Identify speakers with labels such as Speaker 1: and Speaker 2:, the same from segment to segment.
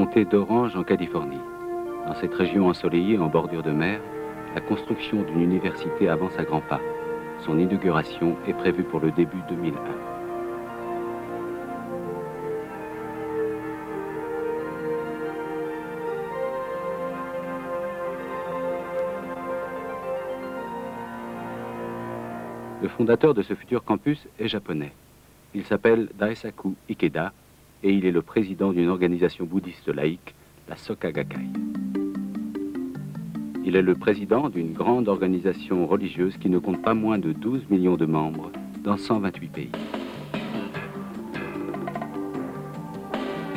Speaker 1: comté d'Orange en Californie. Dans cette région ensoleillée en bordure de mer, la construction d'une université avance à grands pas. Son inauguration est prévue pour le début 2001. Le fondateur de ce futur campus est japonais. Il s'appelle Daisaku Ikeda et il est le président d'une organisation bouddhiste laïque, la Soka Gakkai. Il est le président d'une grande organisation religieuse qui ne compte pas moins de 12 millions de membres dans 128 pays.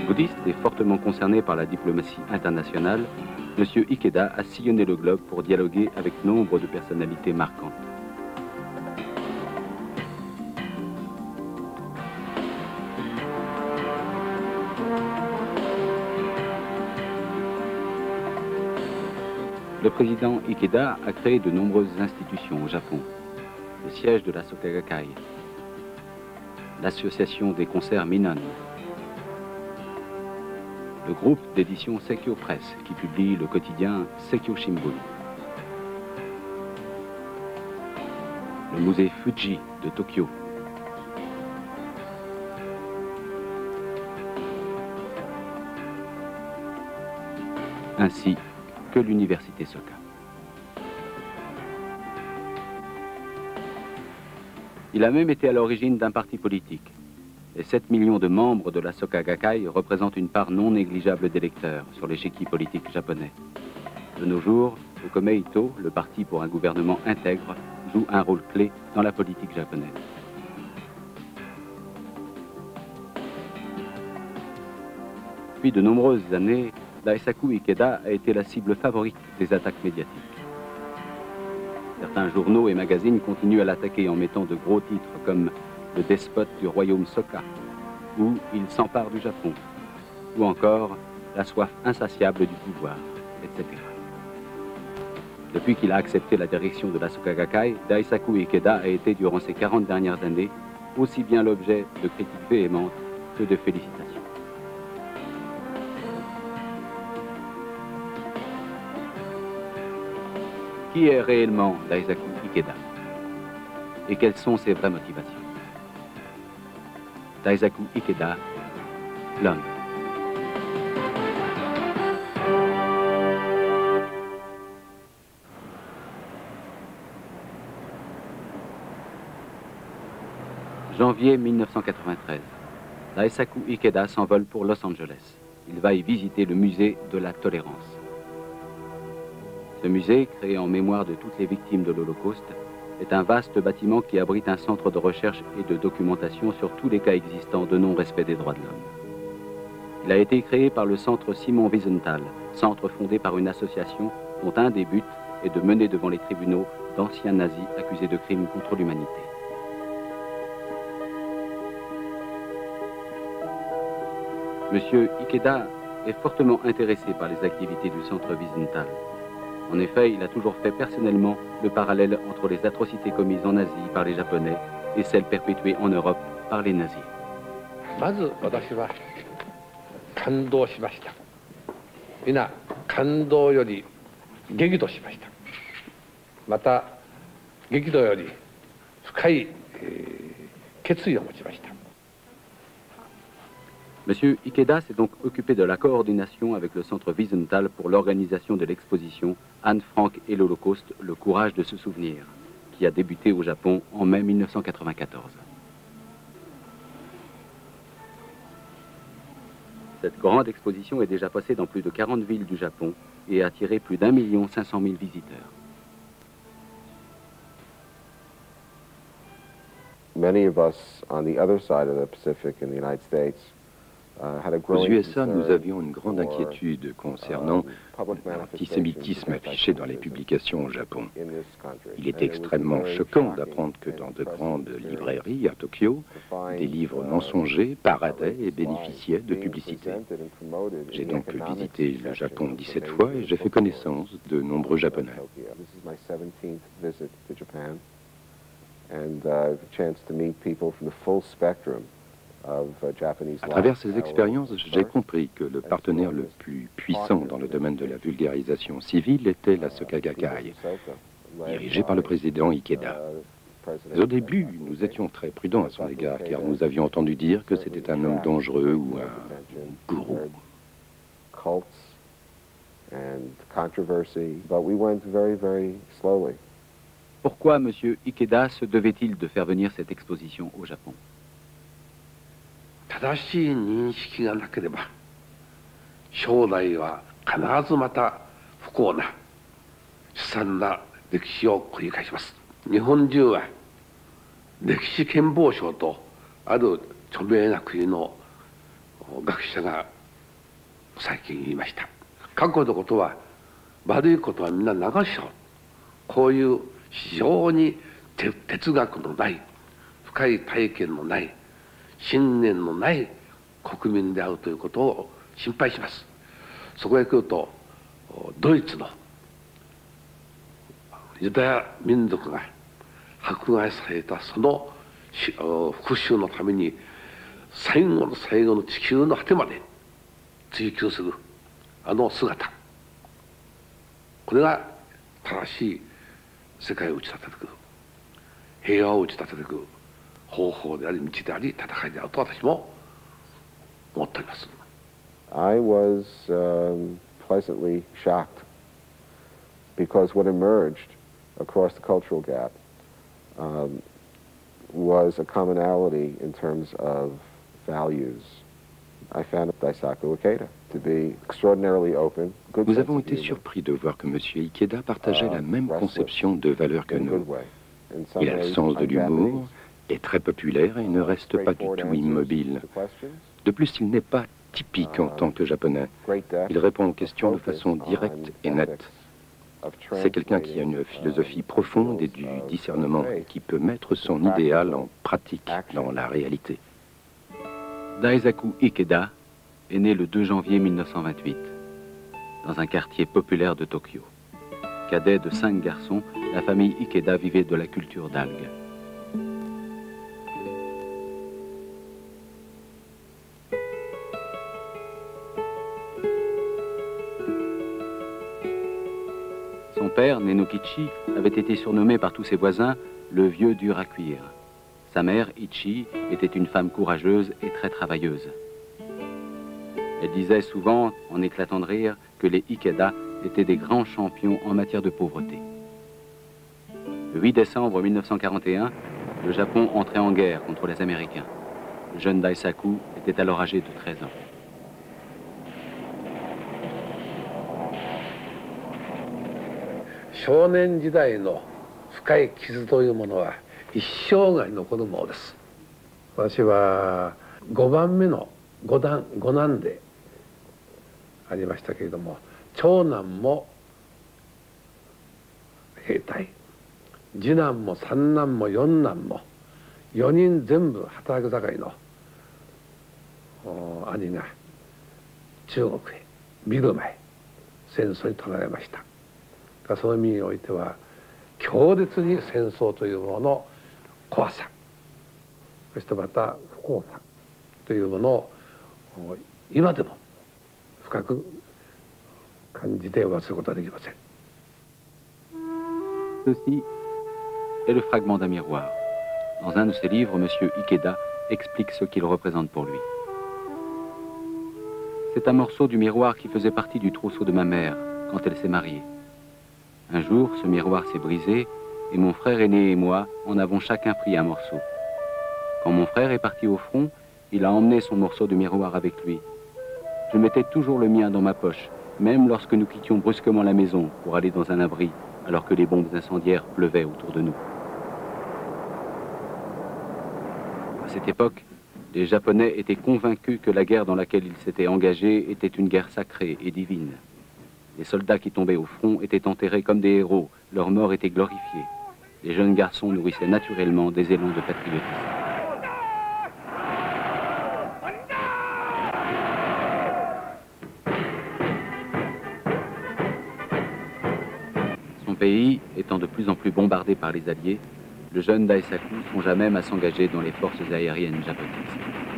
Speaker 1: Bouddhiste et fortement concerné par la diplomatie internationale, M. Ikeda a sillonné le globe pour dialoguer avec nombre de personnalités marquantes. Le président Ikeda a créé de nombreuses institutions au Japon. Le siège de la Soka Gakkai, l'association des concerts Minon, le groupe d'édition Sekyo Press qui publie le quotidien Sekyo Shimbun, le musée Fuji de Tokyo, ainsi que l'université Soka. Il a même été à l'origine d'un parti politique. Les 7 millions de membres de la Soka Gakkai représentent une part non négligeable d'électeurs sur l'échiquier politique japonais. De nos jours, au Komeito, le parti pour un gouvernement intègre joue un rôle clé dans la politique japonaise. Depuis de nombreuses années, Daisaku Ikeda a été la cible favorite des attaques médiatiques. Certains journaux et magazines continuent à l'attaquer en mettant de gros titres comme Le despote du royaume Soka ou Il s'empare du Japon ou encore La soif insatiable du pouvoir, etc. Depuis qu'il a accepté la direction de la Soka Gakkai, Daisaku Ikeda a été durant ces 40 dernières années aussi bien l'objet de critiques véhémentes que de félicitations. Qui est réellement Daisaku Ikeda Et quelles sont ses vraies motivations? Daisaku Ikeda, l'homme. Janvier 1993. Daisaku Ikeda s'envole pour Los Angeles. Il va y visiter le musée de la tolérance. Ce musée, créé en mémoire de toutes les victimes de l'Holocauste, est un vaste bâtiment qui abrite un centre de recherche et de documentation sur tous les cas existants de non-respect des droits de l'homme. Il a été créé par le centre Simon Wiesenthal, centre fondé par une association dont un des buts est de mener devant les tribunaux d'anciens nazis accusés de crimes contre l'humanité. Monsieur Ikeda est fortement intéressé par les activités du centre Wiesenthal. En effet, il a toujours fait personnellement le parallèle entre les atrocités commises en Asie par les Japonais et celles perpétuées en Europe par les nazis. M. Ikeda s'est donc occupé de la coordination avec le centre Wiesenthal pour l'organisation de l'exposition Anne Frank et l'Holocauste, le courage de se souvenir, qui a débuté au Japon en mai 1994. Cette grande exposition est déjà passée dans plus de 40 villes du Japon et a attiré plus d'un million cinq cent mille visiteurs.
Speaker 2: Aux
Speaker 3: growing
Speaker 2: USA, nous avions une grande inquiétude concernant
Speaker 3: um, public
Speaker 2: l'antisémitisme affiché dans les publications au Japon. Il
Speaker 3: was
Speaker 2: extrêmement choquant d'apprendre que dans de grandes librairies à Tokyo, des livres
Speaker 3: uh,
Speaker 2: mensongers paradaient et bénéficiaient de publicité. J'ai donc visité le Japon
Speaker 3: of the
Speaker 2: 17
Speaker 3: major
Speaker 2: fois et j'ai fait connaissance de nombreux Japonais.
Speaker 3: Tokyo. This is my 17th visit to Japan, and uh, chance to meet people from the full spectrum uh,
Speaker 2: À
Speaker 3: life.
Speaker 2: travers ces expériences, j'ai compris que le partenaire le plus puissant dans le domaine de la vulgarisation civile était la Soka Gakkai, dirigée par le président Ikeda. Mais au début, nous étions très prudents à son égard, car nous avions entendu dire que c'était un homme dangereux ou un gourou.
Speaker 1: Pourquoi M. Ikeda se devait-il de faire venir cette exposition au Japon?
Speaker 4: 正しい認識がなければ将来は必ずまた不幸な悲惨な歴史を繰り返します。日本中は歴史憲法賞とある著名な国の学者が最近言いました。過去のことは悪いことはみんな流しちゃう。こういう非常に哲学のない深い体験のない信念のない国民であるということを心配します。そこへ来るとドイツのユダヤ民族が迫害されたその復讐のために最後の最後の地球の果てまで追求するあの姿。これが正しい世界を打ち立てていく平和を打ち立てていく方法であり道であり戦いであると私も思っております
Speaker 3: I was um, pleasantly shocked because what emerged across the cultural gap um, was a commonality in terms of values. I found Daisaku Ikeda to be extraordinarily open, good
Speaker 2: Nous
Speaker 3: sense
Speaker 2: avons
Speaker 3: of
Speaker 2: été
Speaker 3: humor,
Speaker 2: surpris de voir que M. Ikeda partageait la même conception de valeur que
Speaker 3: in a good
Speaker 2: nous.
Speaker 3: way. In some
Speaker 2: Il a le
Speaker 3: ways,
Speaker 2: sens de l'humour,
Speaker 3: un-Japanese,
Speaker 2: est très populaire et ne reste pas du tout immobile. De plus, il n'est pas typique en tant que japonais. Il répond aux questions de façon
Speaker 3: on
Speaker 2: directe et nette. C'est quelqu'un qui a une philosophie profonde et du discernement qui peut mettre son idéal en pratique dans la réalité.
Speaker 1: Daisaku Ikeda est né le 2 janvier 1928 dans un quartier populaire de Tokyo. Cadet de cinq garçons, la famille Ikeda vivait de la culture d'algues. Père, Nenokichi, avait été surnommé par tous ses voisins le vieux dur à cuire. Sa mère, Ichi, était une femme courageuse et très travailleuse. Elle disait souvent, en éclatant de rire, que les Ikeda étaient des grands champions en matière de pauvreté. Le 8 décembre 1941, le Japon entrait en guerre contre les Américains. Le jeune Daisaku était alors âgé de 13 ans.
Speaker 4: 少年時代の深い傷というものは一生涯残るものです。私は5番目の五男五男でありましたけれども長男も兵隊次男も三男も四男も4人全部働く盛りの兄が中国へビルマへ戦争に取られました。がその意味においては強烈に戦争というものの怖さそしてまた不幸さというものを今でも深く感じて忘れることはできません。
Speaker 1: Ceci est le fragment d'un miroir. Dans un de ses livres, M. Ikeda explique ce qu'il représente pour lui. C'est un morceau du miroir qui faisait partie du trousseau de ma mère quand elle s'est mariée. Un jour, ce miroir s'est brisé et mon frère aîné et moi en avons chacun pris un morceau. Quand mon frère est parti au front, il a emmené son morceau de miroir avec lui. Je mettais toujours le mien dans ma poche, même lorsque nous quittions brusquement la maison pour aller dans un abri, alors que les bombes incendiaires pleuvaient autour de nous. À cette époque, les Japonais étaient convaincus que la guerre dans laquelle ils s'étaient engagés était une guerre sacrée et divine. Les soldats qui tombaient au front étaient enterrés comme des héros, leur mort était glorifiée. Les jeunes garçons nourrissaient naturellement des élans de patriotisme. Son pays étant de plus en plus bombardé par les Alliés, le jeune Daisaku songea même à s'engager dans les forces aériennes japonaises.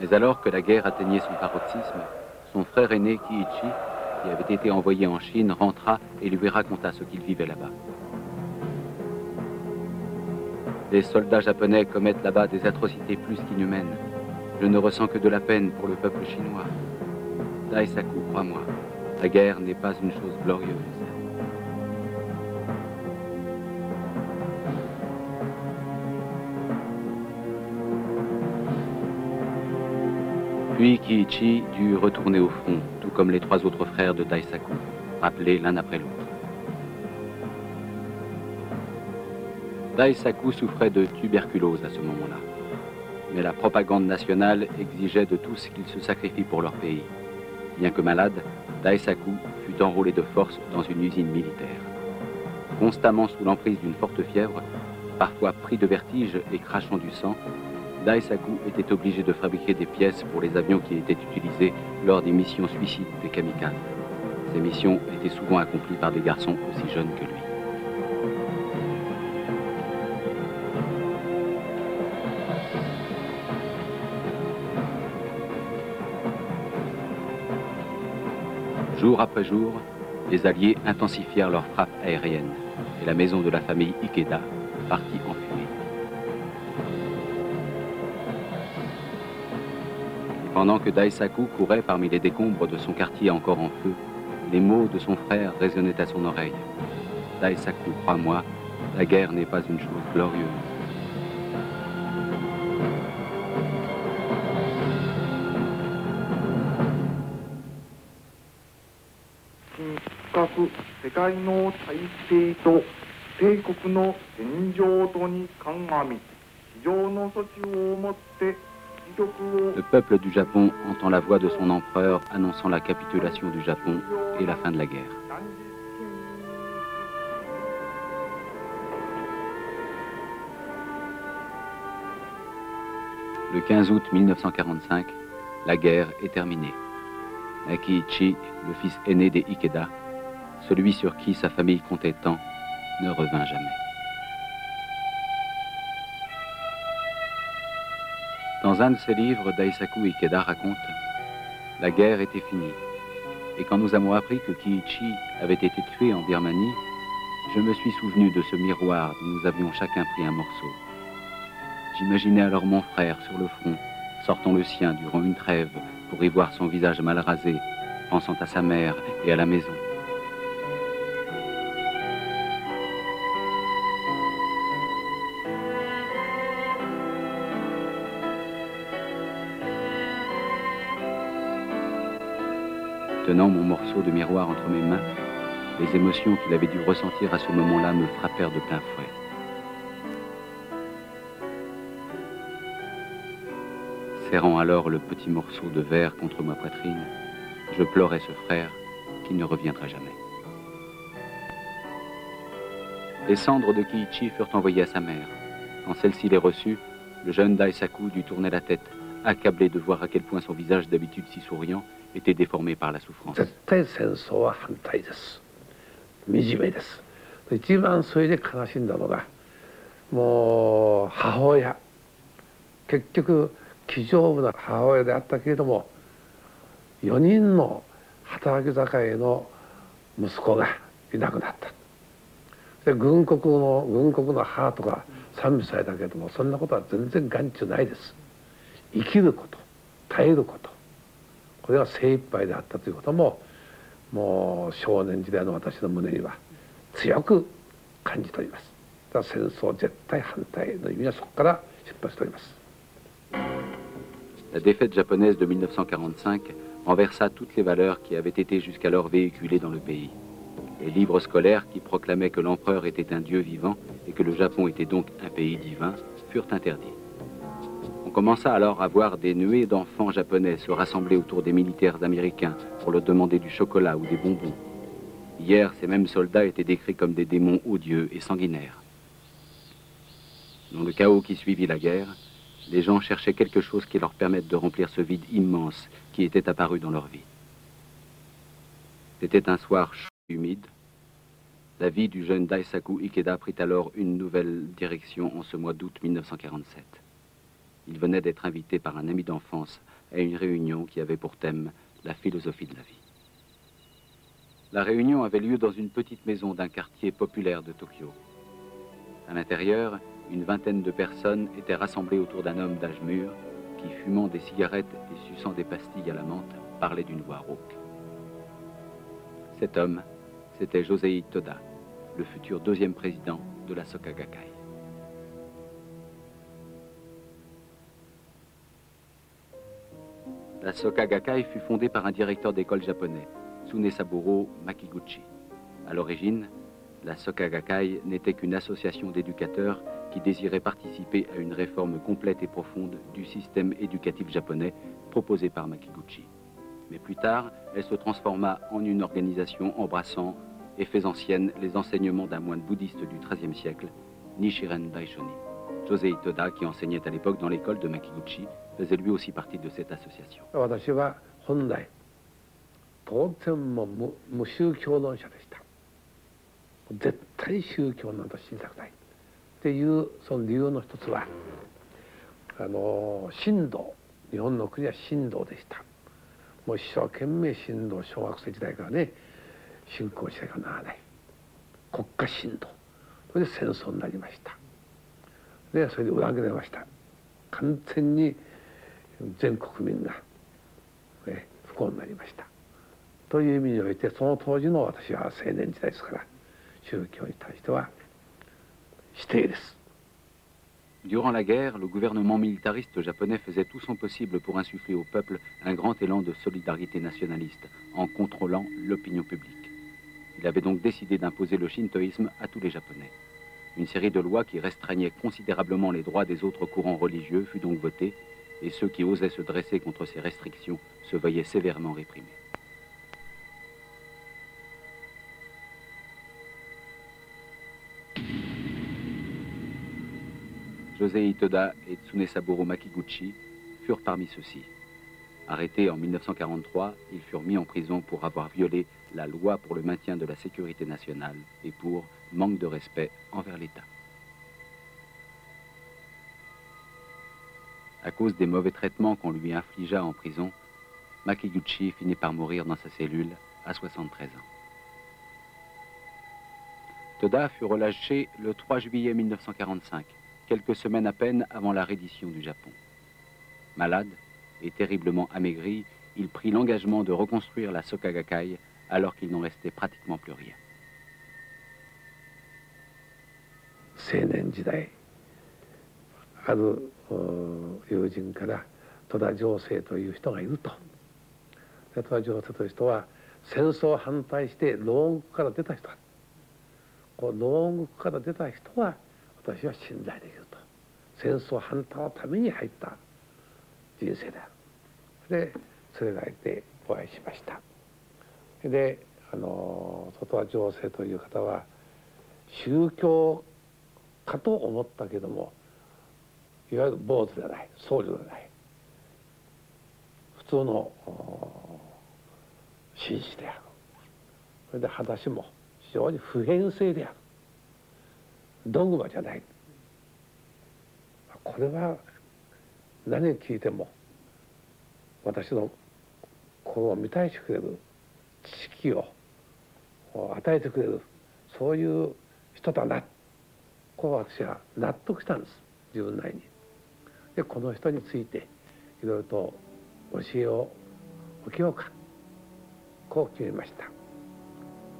Speaker 1: Mais alors que la guerre atteignait son paroxysme, son frère aîné Kiichi, qui avait été envoyé en Chine, rentra et lui raconta ce qu'il vivait là-bas. Les soldats japonais commettent là-bas des atrocités plus qu'inhumaines. Je ne ressens que de la peine pour le peuple chinois. Daisaku, crois-moi, la guerre n'est pas une chose glorieuse. Puis Kiichi dut retourner au front, tout comme les trois autres frères de Daisaku, rappelés l'un après l'autre. Daisaku souffrait de tuberculose à ce moment-là. Mais la propagande nationale exigeait de tous qu'ils se sacrifient pour leur pays. Bien que malade, Daisaku fut enrôlé de force dans une usine militaire. Constamment sous l'emprise d'une forte fièvre, parfois pris de vertige et crachant du sang, Daisaku était obligé de fabriquer des pièces pour les avions qui étaient utilisés lors des missions suicides des kamikazes. Ces missions étaient souvent accomplies par des garçons aussi jeunes que lui. Jour après jour, les Alliés intensifièrent leurs frappes aériennes et la maison de la famille Ikeda partit en Pendant que Daisaku courait parmi les décombres de son quartier encore en feu, les mots de son frère résonnaient à son oreille. Daisaku, crois-moi, la guerre n'est pas une chose glorieuse. Le peuple du Japon entend la voix de son empereur annonçant la capitulation du Japon et la fin de la guerre. Le 15 août 1945, la guerre est terminée. Akiichi, le fils aîné des Ikeda, celui sur qui sa famille comptait tant, ne revint jamais. Dans un de ses livres, Daisaku Ikeda raconte La guerre était finie. Et quand nous avons appris que Kiichi avait été tué en Birmanie, je me suis souvenu de ce miroir dont nous avions chacun pris un morceau. J'imaginais alors mon frère sur le front, sortant le sien durant une trêve pour y voir son visage mal rasé, pensant à sa mère et à la maison. Tenant mon morceau de miroir entre mes mains, les émotions qu'il avait dû ressentir à ce moment-là me frappèrent de plein fouet. Serrant alors le petit morceau de verre contre ma poitrine, je pleurais ce frère qui ne reviendra jamais. Les cendres de Kiichi furent envoyées à sa mère. Quand celle-ci les reçut, le jeune Daisaku dut tourner la tête, accablé de voir à quel point son visage d'habitude si souriant était déformé par la souffrance.
Speaker 4: 絶対戦争は反対です惨めです一番それで悲しんだのがもう母親結局気丈夫な母親であったけれども4人の働き盛りの息子がいなくなったで軍国の軍国の母とか賛美されたけれどもそんなことは全然眼中ないです生きること耐えること これが精一杯であったということももう少年時代の私の胸には強く感じておりますだから戦争絶対反対の意味はそこから出発しております
Speaker 1: La défaite japonaise de 1945 renversa toutes les valeurs qui avaient été jusqu'alors véhiculées dans le pays. Les livres scolaires qui proclamaient que l'empereur était un dieu vivant et que le Japon était donc un pays divin furent interdits. On commença alors à voir des nuées d'enfants japonais se rassembler autour des militaires américains pour leur demander du chocolat ou des bonbons. Hier, ces mêmes soldats étaient décrits comme des démons odieux et sanguinaires. Dans le chaos qui suivit la guerre, les gens cherchaient quelque chose qui leur permette de remplir ce vide immense qui était apparu dans leur vie. C'était un soir chaud et humide. La vie du jeune Daisaku Ikeda prit alors une nouvelle direction en ce mois d'août 1947. Il venait d'être invité par un ami d'enfance à une réunion qui avait pour thème la philosophie de la vie. La réunion avait lieu dans une petite maison d'un quartier populaire de Tokyo. À l'intérieur, une vingtaine de personnes étaient rassemblées autour d'un homme d'âge mûr qui, fumant des cigarettes et suçant des pastilles à la menthe, parlait d'une voix rauque. Cet homme, c'était Josei Toda, le futur deuxième président de la Soka La Soka Gakkai fut fondée par un directeur d'école japonais, Tsunesaburo Makiguchi. À l'origine, la Soka Gakkai n'était qu'une association d'éducateurs qui désirait participer à une réforme complète et profonde du système éducatif japonais proposé par Makiguchi. Mais plus tard, elle se transforma en une organisation embrassant et faisant sienne les enseignements d'un moine bouddhiste du XIIIe siècle, Nishiren Daishonin. José Itoda, qui enseignait à l'époque dans l'école de Makiguchi, faisait lui aussi partie de cette association.
Speaker 4: 絶対宗教など死にたくないっていうその理由の一つはあの神道日本の国は神道でした。もう一生懸命神道小学生時代からね信仰しなきゃならない。国家神道それで戦争になりました。でそれで裏切られました。完全に 全国民が、ね、不幸になりましたという意味においてその当時の私は青年時代ですから宗教に対しては否定です
Speaker 1: Durant la guerre, le gouvernement militariste japonais faisait tout son possible pour insuffler au peuple un grand élan de solidarité nationaliste en contrôlant l'opinion publique. Il avait donc décidé d'imposer le shintoïsme à tous les Japonais. Une série de lois qui restreignaient considérablement les droits des autres courants religieux fut donc votée et ceux qui osaient se dresser contre ces restrictions se voyaient sévèrement réprimés. José Itoda et Tsunesaburo Makiguchi furent parmi ceux-ci. Arrêtés en 1943, ils furent mis en prison pour avoir violé la loi pour le maintien de la sécurité nationale et pour manque de respect envers l'État. À cause des mauvais traitements qu'on lui infligea en prison, Makiguchi finit par mourir dans sa cellule à 73 ans. Toda fut relâché le 3 juillet 1945 quelques semaines à peine avant la reddition du Japon. Malade et terriblement amaigri, il prit l'engagement de reconstruire la Sokagakai alors qu'il n'en restait pratiquement plus rien.
Speaker 4: 青年時代ある 友人から戸田情勢という人がいると。戸田情勢という人は戦争反対して牢獄から出た人だ。こう牢獄から出た人は私は信頼できると。戦争反対のために入った人生であるで連れられてお会いしました。であの外は情勢という方は宗教かと思ったけどもいわゆる坊主ではない僧侶ではない。普通の紳士である。それで裸足も非常に普遍性である。ドグマじゃない。これは何を聞いても私の心を満たしてくれる知識を与えてくれるそういう人だな。こう私は納得したんです。自分なりに。でこの人についていろいろと教えを受けようかこう決めました。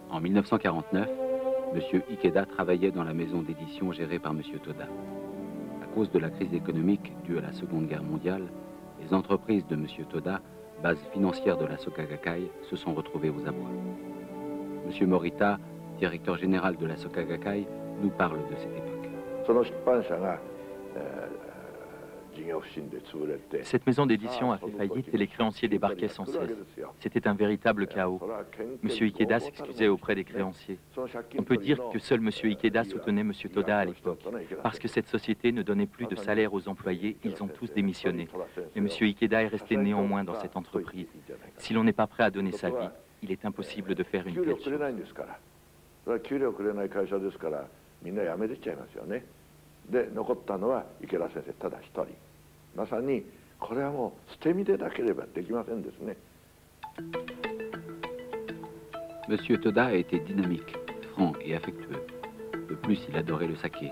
Speaker 1: En 1949 M. Ikeda travaillait dans la maison d'édition gérée par M. Toda. À cause de la crise économique due à la Seconde Guerre mondiale, les entreprises de M. Toda, base financière de la Sokagakai, se sont retrouvées aux abois. M. Morita, directeur général de la Sokagakai, nous parle de cette époque.
Speaker 5: Cette maison d'édition a fait faillite et les créanciers débarquaient sans cesse. C'était un véritable chaos. M. Ikeda s'excusait auprès des créanciers. On peut dire que seul M. Ikeda soutenait M. Toda à l'époque. Parce que cette société ne donnait plus de salaire aux employés, ils ont tous démissionné. Mais M. Ikeda est resté néanmoins dans cette entreprise. Si l'on n'est pas prêt à donner sa vie, il est impossible de faire une telle chose.
Speaker 6: で残ったのは池田先生ただ一人
Speaker 1: まさにこれはもう捨て身でなければできませんですね。Monsieur Toda était dynamique, franc et affectueux. De plus, il adorait le saké.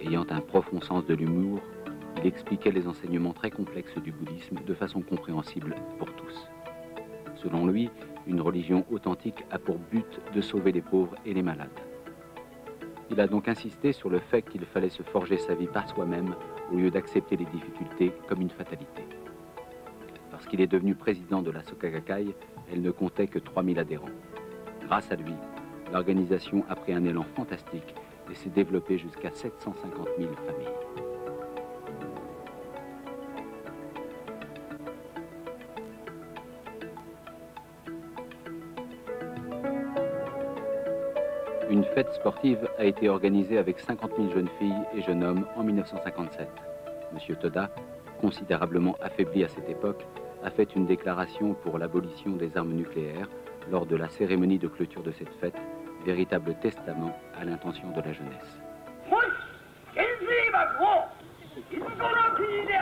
Speaker 1: Ayant un profond sens de l'humour, il expliquait les enseignements très complexes du bouddhisme de façon compréhensible pour tous. Selon lui, une religion authentique a pour but de sauver les pauvres et les malades. Il a donc insisté sur le fait qu'il fallait se forger sa vie par soi-même au lieu d'accepter les difficultés comme une fatalité. Parce qu'il est devenu président de la Sokagakai, elle ne comptait que 3000 adhérents. Grâce à lui, l'organisation a pris un élan fantastique et s'est développée jusqu'à 750 000 familles. Fête sportive a été organisée avec 50 000 jeunes filles et jeunes hommes en 1957. M. Toda, considérablement affaibli à cette époque, a fait une déclaration pour l'abolition des armes nucléaires lors de la cérémonie de clôture de cette fête, véritable testament à l'intention de la jeunesse.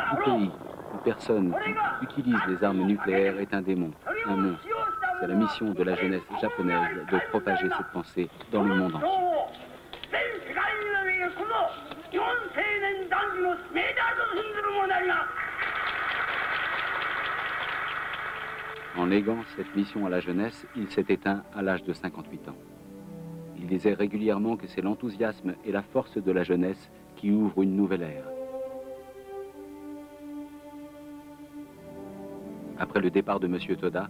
Speaker 1: Tout pays où personne utilise les armes nucléaires est un démon, un monstre. C'est la mission de la jeunesse japonaise de propager cette pensée dans le monde entier. En léguant cette mission à la jeunesse, il s'est éteint à l'âge de 58 ans. Il disait régulièrement que c'est l'enthousiasme et la force de la jeunesse qui ouvrent une nouvelle ère. Après le départ de M. Toda,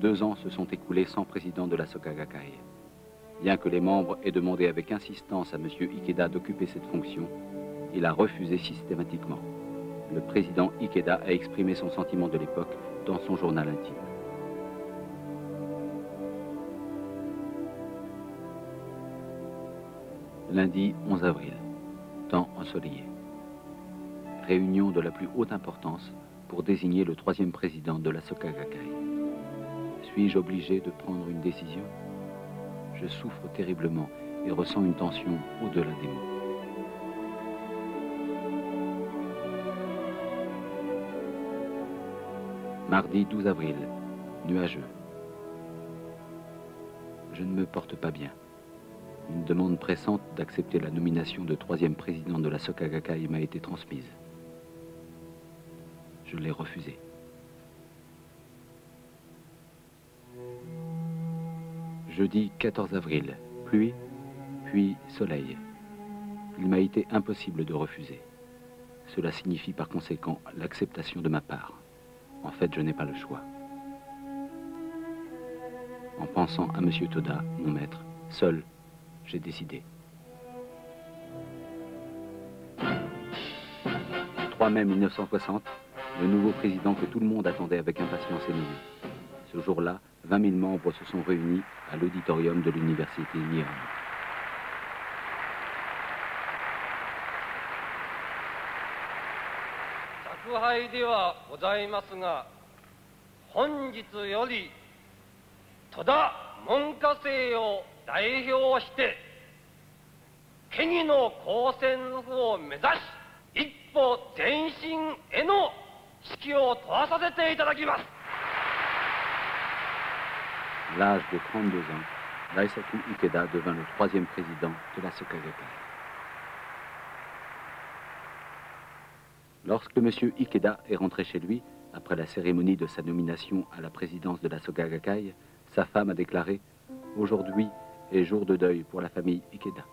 Speaker 1: deux ans se sont écoulés sans président de la Sokagakai. Bien que les membres aient demandé avec insistance à M. Ikeda d'occuper cette fonction, il a refusé systématiquement. Le président Ikeda a exprimé son sentiment de l'époque dans son journal intime. Lundi 11 avril, temps ensoleillé. Réunion de la plus haute importance pour désigner le troisième président de la Sokagakai. Suis-je obligé de prendre une décision? Je souffre terriblement et ressens une tension au-delà des mots. Mardi 12 avril, nuageux. Je ne me porte pas bien. Une demande pressante d'accepter la nomination de troisième président de la Sokagakai m'a été transmise. Je l'ai refusée. Jeudi 14 avril, pluie, puis soleil. Il m'a été impossible de refuser. Cela signifie par conséquent l'acceptation de ma part. En fait, je n'ai pas le choix. En pensant à M. Toda, mon maître, seul, j'ai décidé. 3 mai 1960, le nouveau président que tout le monde attendait avec impatience est nommé. Ce jour-là, 20 000 membres se sont réunis à l'auditorium de l'Université
Speaker 6: Lyon. ではございますが本日より戸田文科生を代表して県議の公選府を目指し一歩前進への指揮を問わさせていただきます。
Speaker 1: L'âge de 32 ans, Daisaku Ikeda devint le troisième président de la Sokagakai. Lorsque M. Ikeda est rentré chez lui, après la cérémonie de sa nomination à la présidence de la Sokagakai, sa femme a déclaré « Aujourd'hui est jour de deuil pour la famille Ikeda ».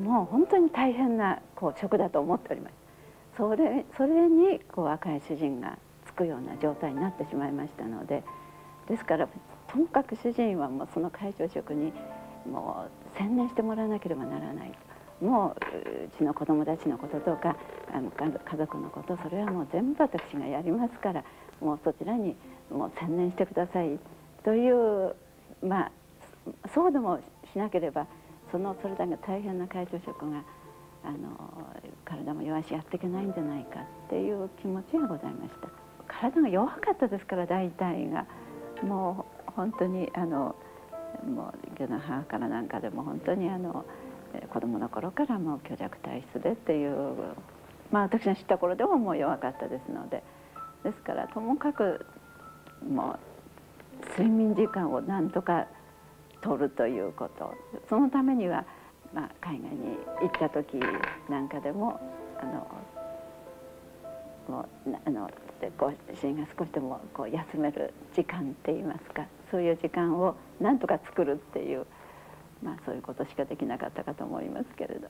Speaker 7: もう本当に大変なこう職だと思っております。それそれにこう若い主人がつくような状態になってしまいましたのでですからともかく主人はもうその会長職にもう専念してもらわなければならない。もううちの子供たちのこととかあの家族のことそれはもう全部私がやりますからもうそちらにもう専念してくださいというまあそうでもしなければそのそれだけ大変な会長職があの体も弱いしやっていけないんじゃないかっていう気持ちがございました。体が弱かったですから大体が。もう本当にあのもう魚の母からなんかでも本当にあの子供の頃からもう虚弱体質でっていうまあ私が知った頃でももう弱かったですので。ですからともかくもう睡眠時間をなんとか取るということ。そのためには、まあ、海外に行った時なんかでもあのもうあのこう心が少しでもこう休める時間って言いますか。そういう時間をなんとか作るっていう、まあ、そういうことしかできなかったかと思いますけれど。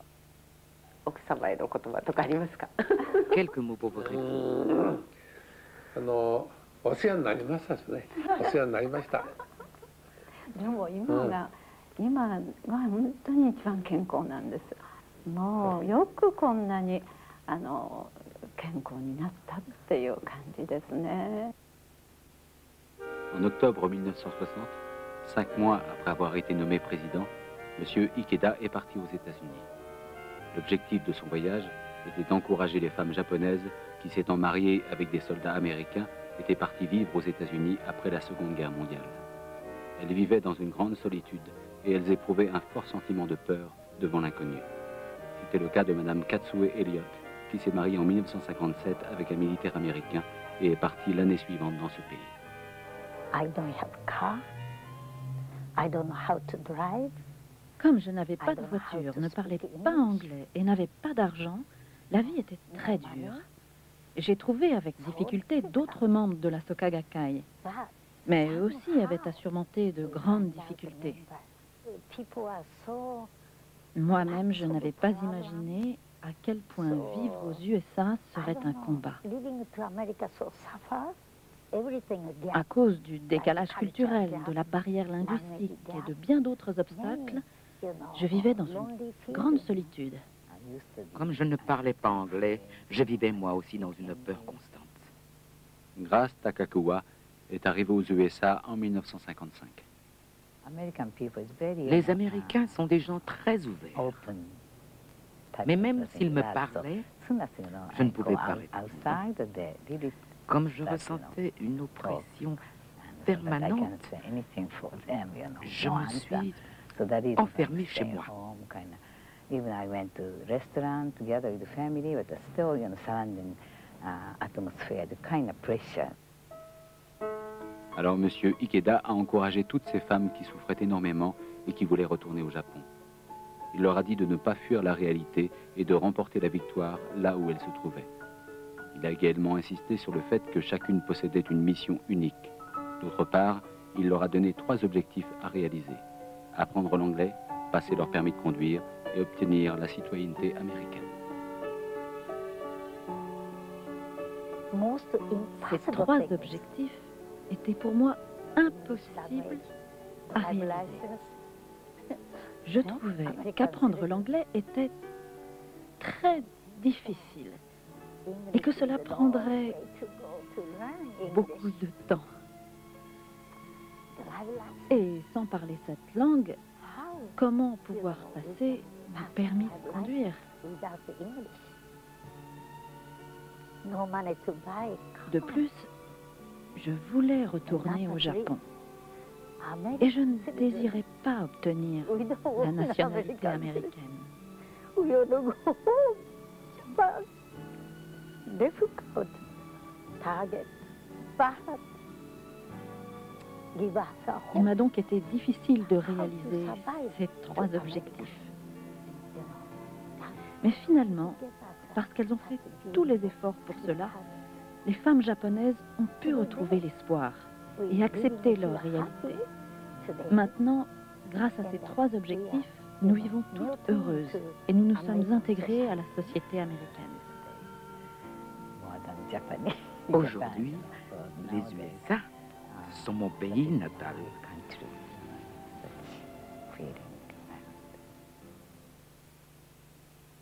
Speaker 7: 奥様への言葉とかありますか？
Speaker 4: あのお世話になりましたですね。お世話になりました
Speaker 7: でも今が、うん、今が本当に一番健康なんですもうよくこんなにあの健康になったっていう感じですね
Speaker 1: En octobre 1960, cinq mois après avoir été nommé président, M. Ikeda est parti aux États-Unis. L'objectif de son voyage était d'encourager les femmes japonaises qui, s'étant mariées avec des soldats américains, étaient parties vivre aux États-Unis après la Seconde Guerre mondiale. Elles vivaient dans une grande solitude et elles éprouvaient un fort sentiment de peur devant l'inconnu. C'était le cas de Mme Katsue Elliott, qui s'est mariée en 1957 avec un militaire américain et est partie l'année suivante dans ce pays.
Speaker 8: Comme je n'avais pas de voiture, ne parlais pas anglais et n'avais pas d'argent, la vie était très dure. J'ai trouvé avec difficulté d'autres membres de la Soka Gakkai, mais eux aussi avaient à surmonter de grandes difficultés. Moi-même, je n'avais pas imaginé à quel point vivre aux USA serait un combat. À cause du décalage culturel, de la barrière linguistique et de bien d'autres obstacles, je vivais dans une grande solitude.
Speaker 9: Comme je ne parlais pas anglais, je vivais moi aussi dans une peur constante.
Speaker 1: Grace Takakua est arrivée aux USA en 1955.
Speaker 9: Les Américains sont des gens très ouverts. Mais même s'ils me parlaient, je ne pouvais pas répondre. Comme je ressentais une oppression permanente, je me suis enfermée chez moi. Even I went to restaurant together with the family, but still, you know, surrounding uh, atmosphere, the kind of pressure.
Speaker 1: Alors M. Ikeda a encouragé toutes ces femmes qui souffraient énormément et qui voulaient retourner au Japon. Il leur a dit de ne pas fuir la réalité et de remporter la victoire là où elles se trouvaient. Il a également insisté sur le fait que chacune possédait une mission unique. D'autre part, il leur a donné trois objectifs à réaliser. Apprendre l'anglais, passer leur permis de conduire et obtenir la citoyenneté américaine.
Speaker 8: Ces trois objectifs était pour moi impossible à réaliser. Je trouvais qu'apprendre l'anglais était très difficile et que cela prendrait beaucoup de temps. Et sans parler cette langue, comment pouvoir passer mon permis de conduire? De plus, je voulais retourner au Japon. Et je ne désirais pas obtenir la nationalité américaine. Il m'a donc été difficile de réaliser ces trois objectifs. Mais finalement, parce qu'elles ont fait tous les efforts pour cela, les femmes japonaises ont pu retrouver l'espoir et accepter leur réalité. Maintenant, grâce à ces trois objectifs, nous vivons toutes heureuses et nous nous sommes intégrées à la société américaine.
Speaker 9: Aujourd'hui, les USA sont mon pays natal.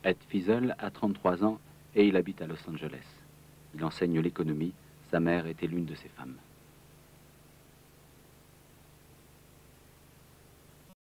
Speaker 1: Ed Fiesel a 33 ans et il habite à Los Angeles. Il enseigne l'économie. Sa mère était l'une de ses femmes.